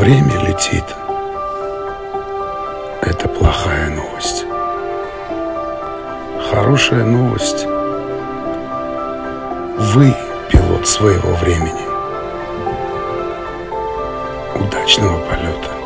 Время летит. Это плохая новость. Хорошая новость. Вы пилот своего времени. Удачного полета.